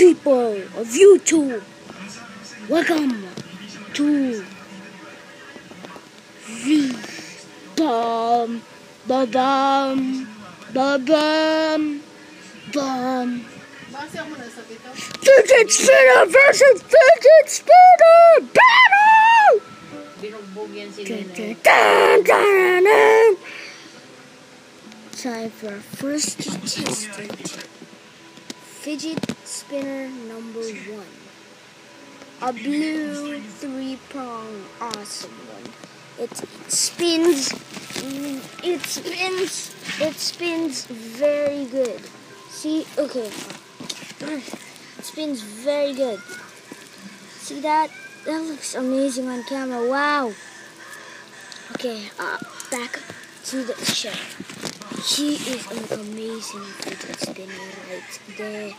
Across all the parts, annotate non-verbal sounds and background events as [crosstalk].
people of YouTube. Welcome to the bum ba bum ba bum bum fidget spinner versus fidget spinner battle. Time for our first contestant. Fidget spinner number one. A blue three prong awesome one. It spins. It spins. It spins very good. See? Okay. It spins very good. See that? That looks amazing on camera. Wow. Okay, uh, back to the show. She is an amazing fidget spinner right there.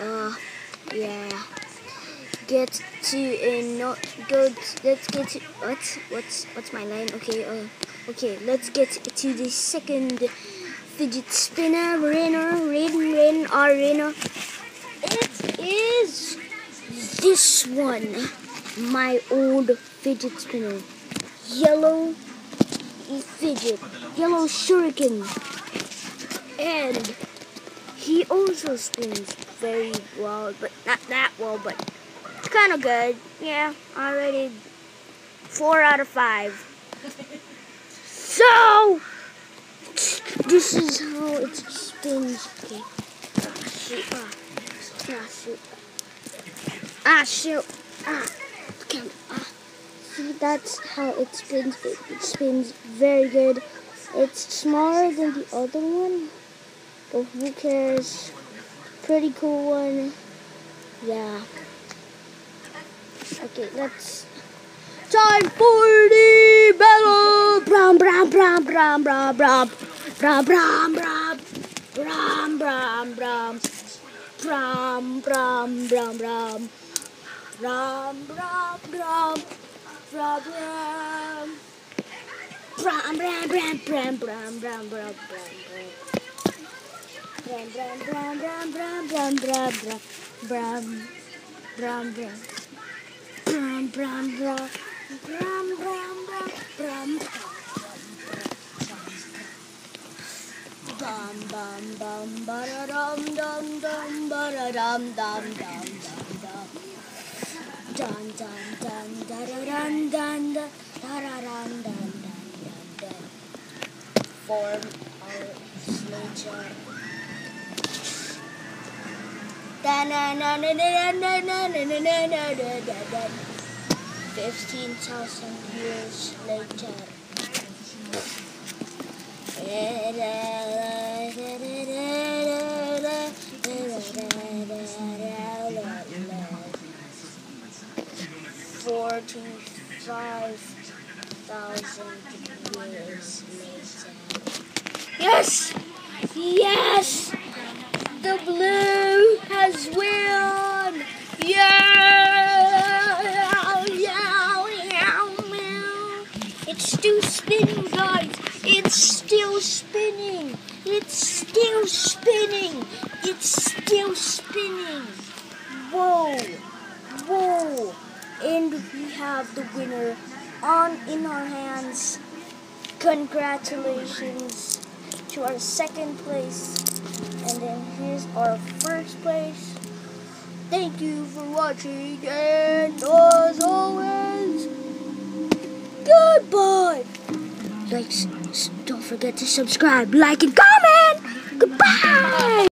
Uh, yeah. Get to a not go. t- let's get to what's what's what's my line? Okay. Uh, okay. Let's get to the second fidget spinner. Winner, rin, rin, arena. It is this one. My old fidget spinner. Yellow fidget. Yellow shuriken. And he also spins very well, but not that well, but it's kind of good. Yeah, rated 4 out of 5. [laughs] So, this is how it spins. Okay. Ah, shoot. Ah, shoot. Ah, shoot. Ah. Ah. That's how it spins. It, spins very good. It's smaller than the other one, but who cares? Pretty cool one. Yeah. Okay, let's. Time for the battle! Bram, bram, bram, bram, bram, bram. Bram, bram, bram. Bram, bram, bram. Bram, bram, bram, bram. Bram, bram, bram. Bram, bram, bram, bram, bram, bram, bram. Bram, bram, bram, bram, bram, bram, bram, bram, bram, bram, bram. Bram, bram, bram. Bram, bram, bram, bram. Bum, bum, bum, ba-da-dum, dum, dum, ba-da-dum, dum, dum, dum, dum. Dun, dun, dun, da-da-dun, dun, dun, da-da-dun, dun, dun, dun, dun. Form our signature. Da-na-na-na-na-na-na-na-na-na-na-na-na. Fifteen thousand years later. Forty-five thousand years later. Yes! Yes! The blue has won! Yeah! Yeah! Yeah! yeah. It's still spinning, guys! It's still spinning! It's still spinning! It's still spinning! Whoa! Whoa! And we have the winner on in our hands. Congratulations to our second place. And then here's our first place. Thank you for watching and as always, goodbye. Like, don't forget to subscribe, like, and comment. Goodbye.